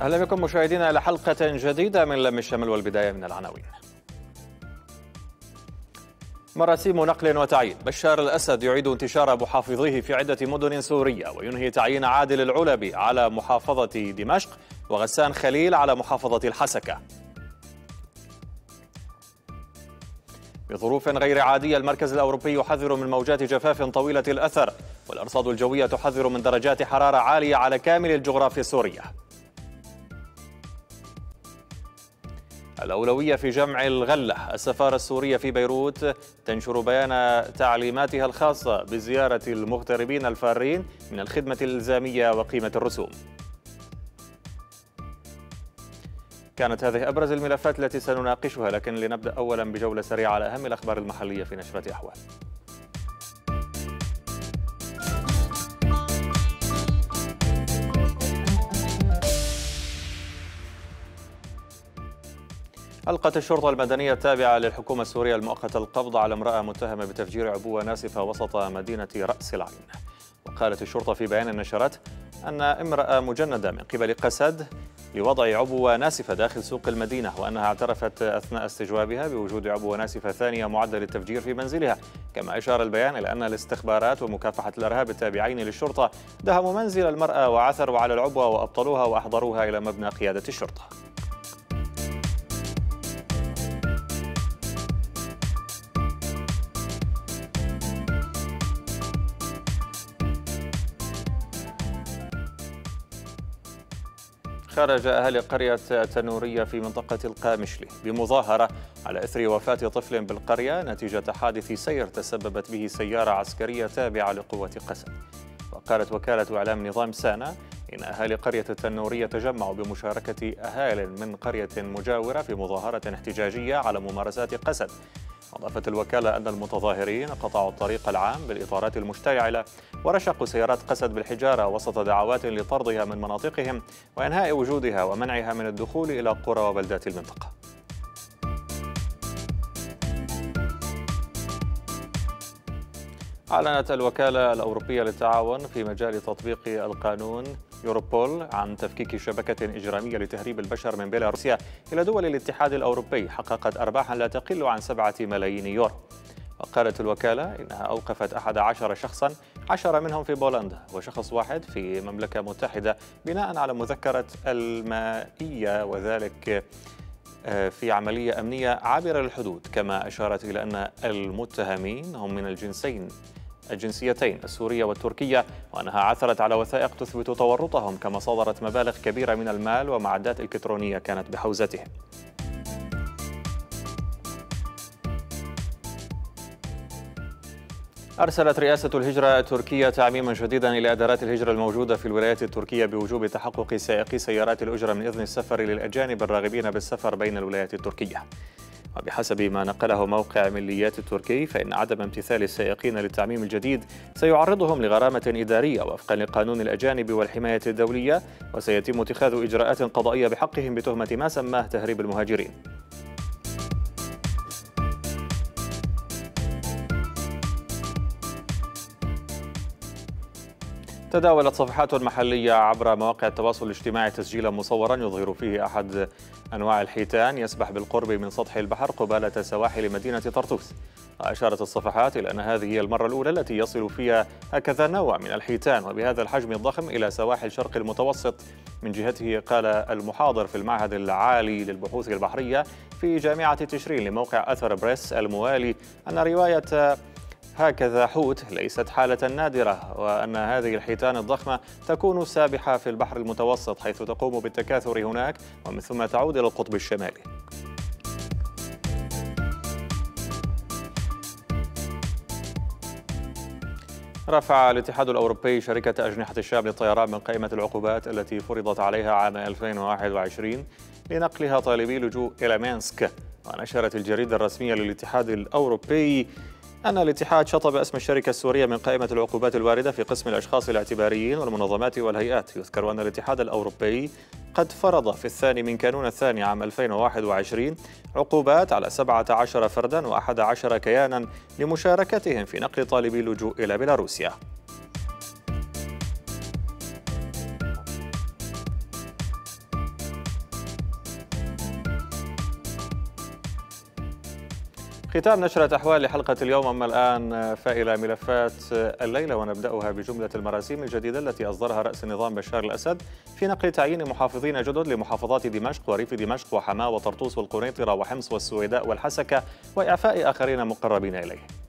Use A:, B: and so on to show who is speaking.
A: أهلا بكم مشاهدينا إلى حلقة جديدة من لم الشمل والبداية من العناوين. مراسيم نقل وتعيين. بشار الأسد يعيد انتشار محافظيه في عدة مدن سورية وينهي تعيين عادل العلبي على محافظة دمشق وغسان خليل على محافظة الحسكة. بظروف غير عادية المركز الأوروبي يحذر من موجات جفاف طويلة الأثر والأرصاد الجوية تحذر من درجات حرارة عالية على كامل الجغرافيا السورية. الأولوية في جمع الغلة. السفارة السورية في بيروت تنشر بيان تعليماتها الخاصة بزيارة المغتربين الفارين من الخدمة الإلزامية وقيمة الرسوم. كانت هذه أبرز الملفات التي سنناقشها لكن لنبدأ أولا بجولة سريعة على أهم الأخبار المحلية في نشرة أحوال. ألقت الشرطة المدنية التابعة للحكومة السورية المؤقتة القبض على امرأة متهمة بتفجير عبوة ناسفة وسط مدينة رأس العين. وقالت الشرطة في بيان نشرت أن امرأة مجندة من قبل قسد لوضع عبوة ناسفة داخل سوق المدينة وأنها اعترفت أثناء استجوابها بوجود عبوة ناسفة ثانية معدة للتفجير في منزلها. كما أشار البيان إلى أن الاستخبارات ومكافحة الإرهاب التابعين للشرطة دهموا منزل المرأة وعثروا على العبوة وأبطلوها وأحضروها إلى مبنى قيادة الشرطة. خرج أهالي قرية تنورية في منطقة القامشلي بمظاهرة على إثر وفاة طفل بالقرية نتيجة حادث سير تسببت به سيارة عسكرية تابعة لقوة قسم وقالت وكالة إعلام نظام سانا إن أهالي قرية التنورية تجمعوا بمشاركة أهال من قرية مجاورة في مظاهرة احتجاجية على ممارسات قسد. أضافت الوكالة أن المتظاهرين قطعوا الطريق العام بالإطارات المشتعلة ورشقوا سيارات قسد بالحجارة وسط دعوات لطردها من مناطقهم وإنهاء وجودها ومنعها من الدخول إلى قرى وبلدات المنطقة. أعلنت الوكالة الأوروبية للتعاون في مجال تطبيق القانون يوروبول عن تفكيك شبكة إجرامية لتهريب البشر من بيلاروسيا إلى دول الاتحاد الأوروبي حققت أرباحا لا تقل عن سبعة ملايين يورو. وقالت الوكالة إنها أوقفت أحد عشر شخصا عشرة منهم في بولندا وشخص واحد في مملكة متحدة بناء على مذكرة المائية وذلك في عملية أمنية عابرة للحدود كما أشارت إلى أن المتهمين هم من الجنسين. الجنسيتين السورية والتركية وأنها عثرت على وثائق تثبت تورطهم كما صادرت مبالغ كبيرة من المال ومعدات إلكترونية كانت بحوزتهم أرسلت رئاسة الهجرة التركية تعميما شديدا إلى إدارات الهجرة الموجودة في الولايات التركية بوجوب تحقق سائقي سيارات الأجرة من إذن السفر للأجانب الراغبين بالسفر بين الولايات التركية. وبحسب ما نقله موقع مليات التركي فإن عدم امتثال السائقين للتعميم الجديد سيعرضهم لغرامة إدارية وفقا لقانون الأجانب والحماية الدولية وسيتم اتخاذ إجراءات قضائية بحقهم بتهمة ما سماه تهريب المهاجرين. تداولت صفحات محلية عبر مواقع التواصل الاجتماعي تسجيلا مصورا يظهر فيه أحد أنواع الحيتان يسبح بالقرب من سطح البحر قبالة سواحل مدينة طرطوس. وأشارت الصفحات إلى أن هذه هي المرة الأولى التي يصل فيها هكذا نوع من الحيتان وبهذا الحجم الضخم إلى سواحل شرق المتوسط. من جهته قال المحاضر في المعهد العالي للبحوث البحرية في جامعة تشرين لموقع أثر بريس الموالي أن رواية هكذا حوت ليست حالة نادرة وأن هذه الحيتان الضخمة تكون سابحة في البحر المتوسط حيث تقوم بالتكاثر هناك ومن ثم تعود إلى القطب الشمالي. رفع الاتحاد الأوروبي شركة أجنحة الشام للطيران من قائمة العقوبات التي فرضت عليها عام 2021 لنقلها طالبي لجوء إلى مينسك ونشرت الجريدة الرسمية للاتحاد الأوروبي أن الاتحاد شطب اسم الشركة السورية من قائمة العقوبات الواردة في قسم الأشخاص الاعتباريين والمنظمات والهيئات. يذكر أن الاتحاد الأوروبي قد فرض في الثاني من كانون الثاني عام 2021 عقوبات على 17 فردا و11 كيانا لمشاركتهم في نقل طالبي اللجوء إلى بيلاروسيا. ختام نشرة أحوال لحلقة اليوم أما الآن فإلى ملفات الليلة ونبدأها بجملة المراسيم الجديدة التي أصدرها رأس النظام بشار الأسد في نقل تعيين محافظين جدد لمحافظات دمشق وريف دمشق وحماة وطرطوس والقنيطرة وحمص والسويداء والحسكة وإعفاء آخرين مقربين إليه.